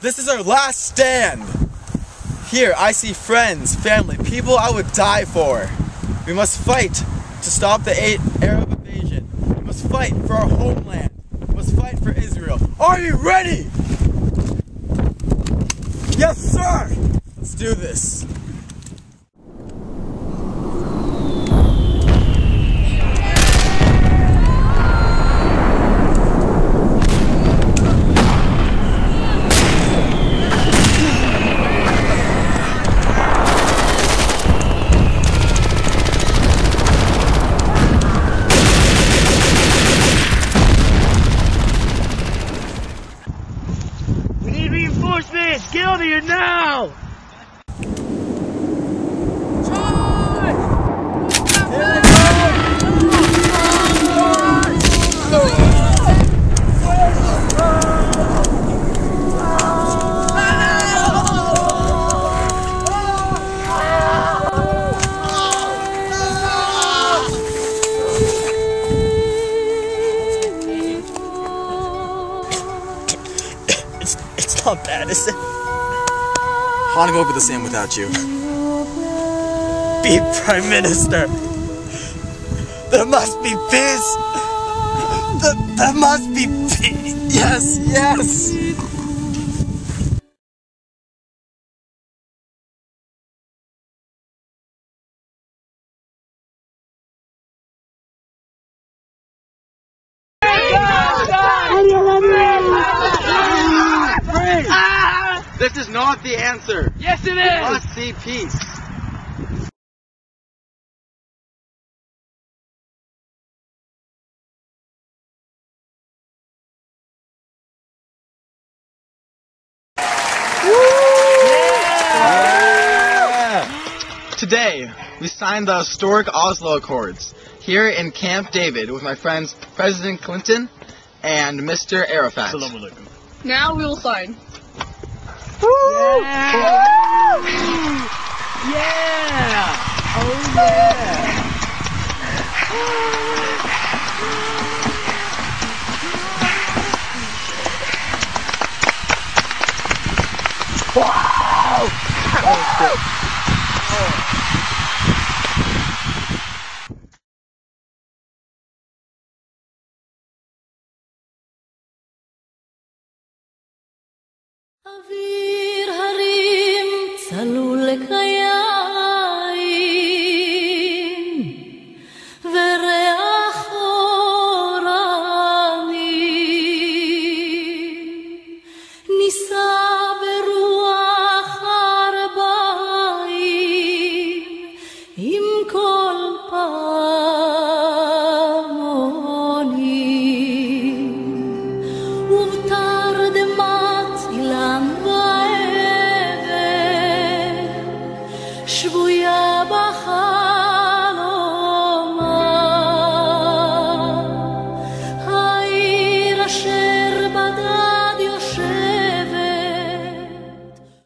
This is our last stand. Here, I see friends, family, people I would die for. We must fight to stop the Arab invasion. We must fight for our homeland. We must fight for Israel. Are you ready? Yes, sir! Let's do this. Need reinforcements! Get here now! It's not bad, is it? Hanukkah would be the same without you. Be Prime Minister. There must be peace. There, there must be peace. Yes, yes. This is not the answer. Yes, it is. We is! must see peace. Today, we signed the historic Oslo Accords here in Camp David with my friends President Clinton and Mr. Arafat. Now we will sign. Yeah! Oh yeah! wow! Oh,